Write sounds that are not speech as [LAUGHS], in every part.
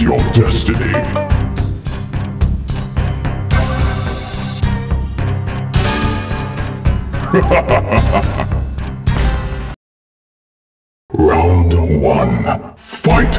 Your destiny. [LAUGHS] Round one. Fight!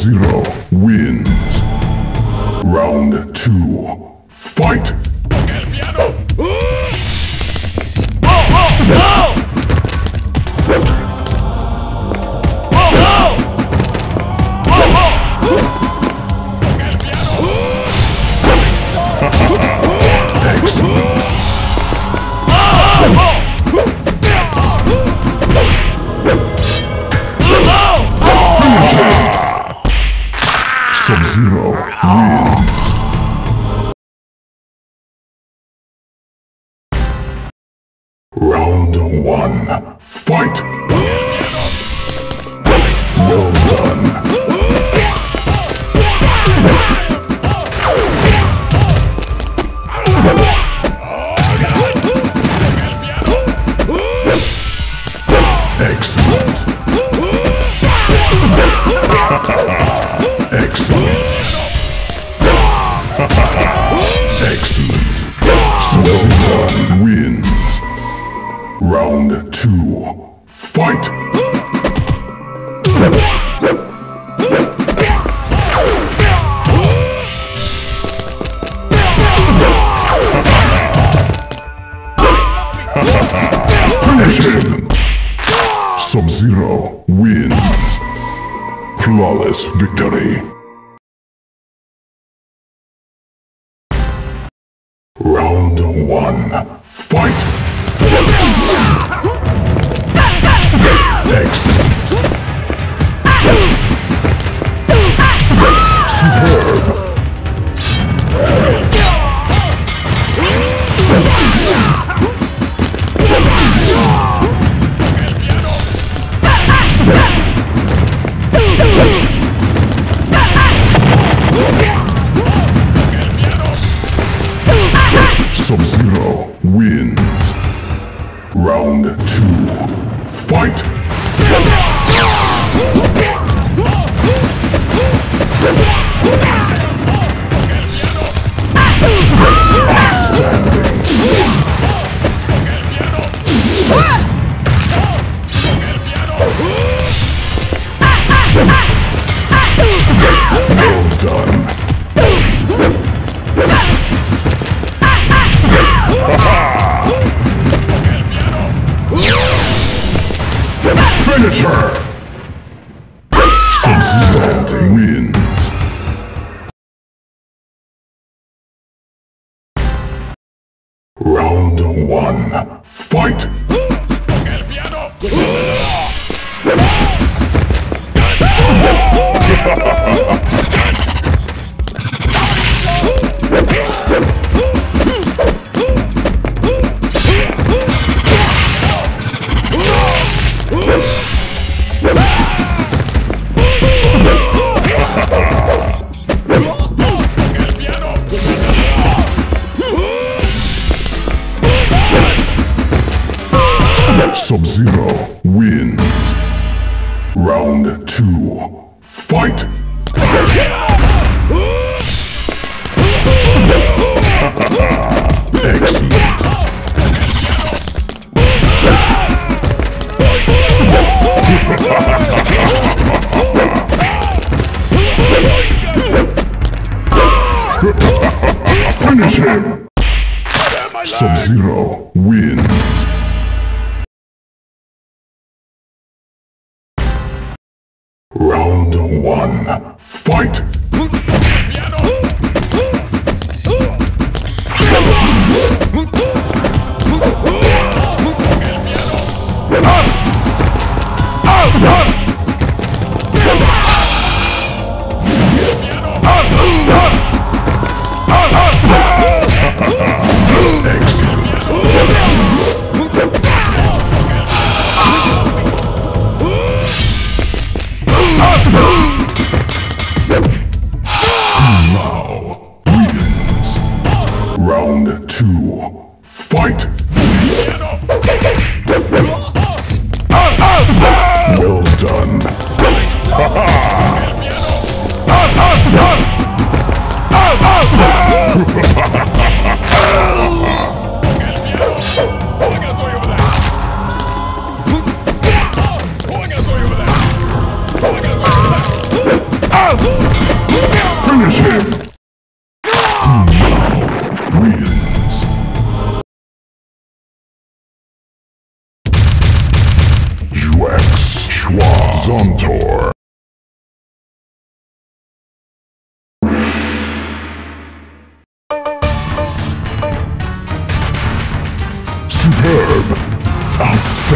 Sub-Zero wins. Round two. Fight! Excellent. Excellent. Excellent. Excellent. Sub-Zero wins. Round two. Flawless victory. Round 1. One.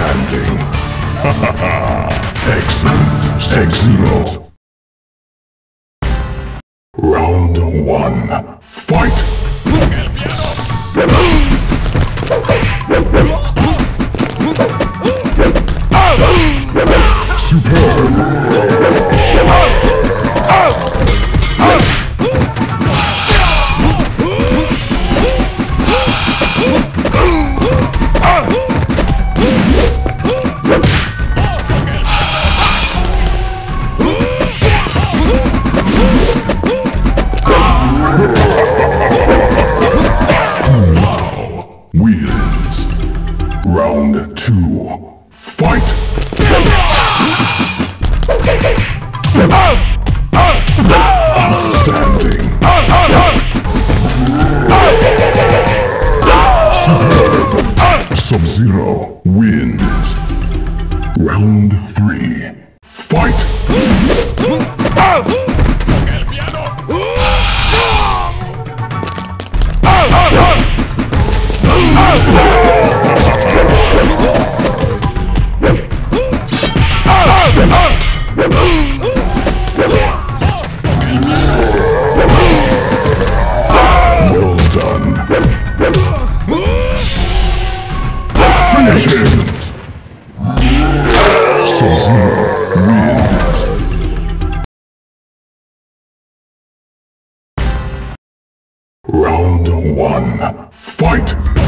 Ha ha ha! Excellent! Excellent! Round one. Fight! Superb! Sub-Zero wins. Round Round one, fight!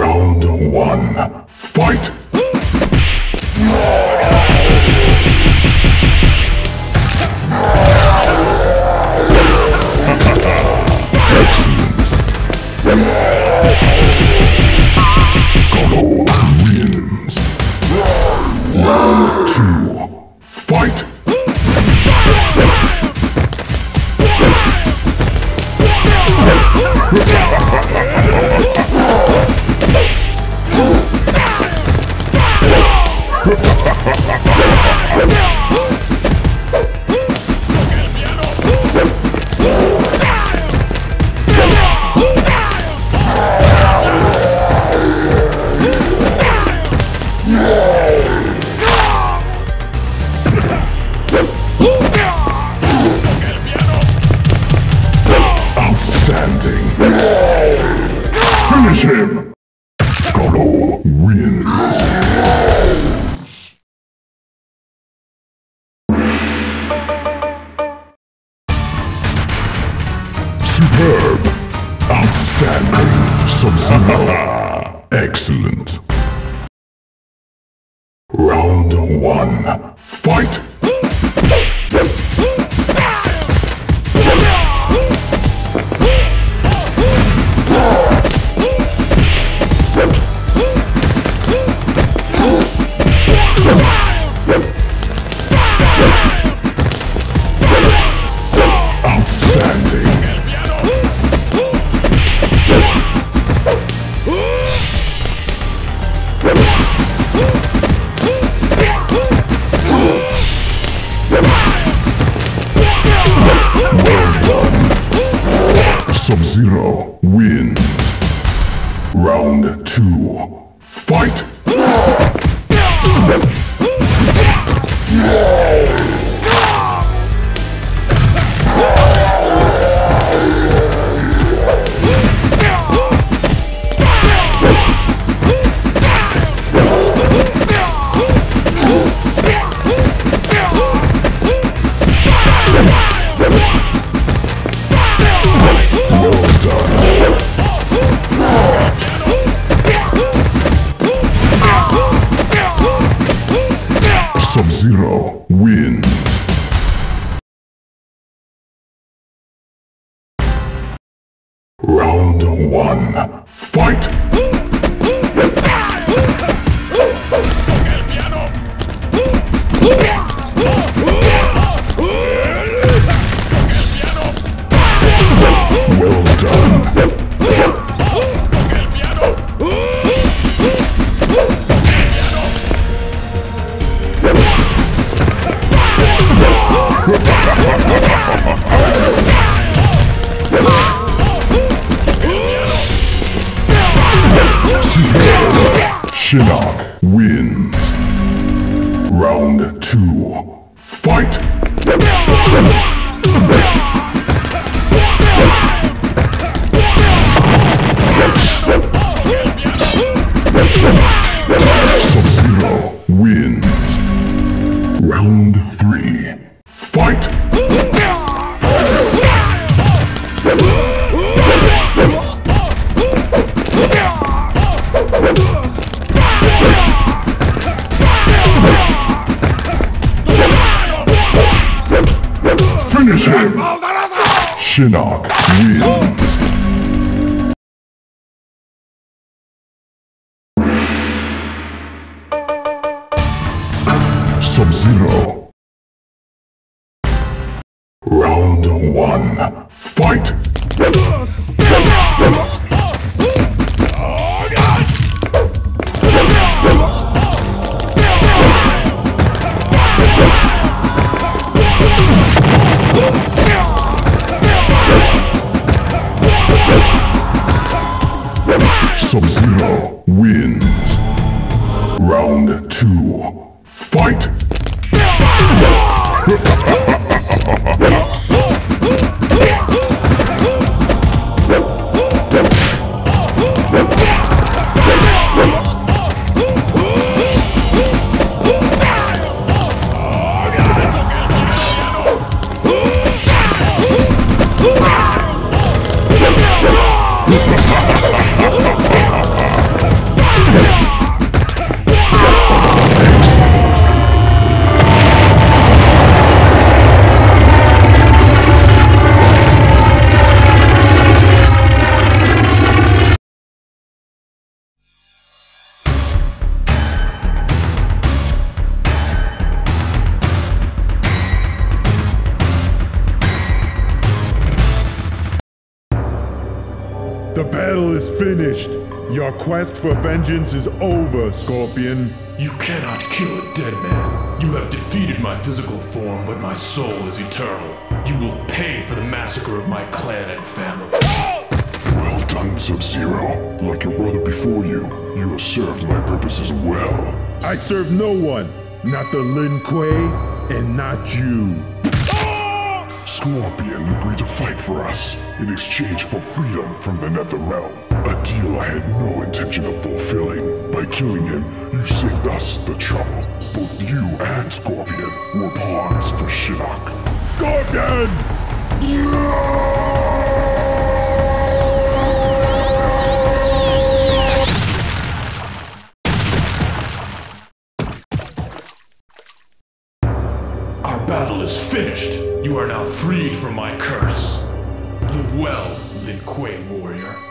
Round one. Fight! Ha ha ha ha! [LAUGHS] Excellent. Round one, fight! Shinnok. 是哪敌人？Battle is finished. Your quest for vengeance is over, Scorpion. You cannot kill a dead man. You have defeated my physical form, but my soul is eternal. You will pay for the massacre of my clan and family. Well done, Sub-Zero. Like your brother before you, you have served my purposes well. I serve no one, not the Lin Kuei, and not you. Scorpion agreed to fight for us in exchange for freedom from the Nether Realm. A deal I had no intention of fulfilling. By killing him, you saved us the trouble. Both you and Scorpion were pawns for Shinnok. Scorpion! Our battle is finished. You are now freed from my curse. Live well, Lin Kuei warrior.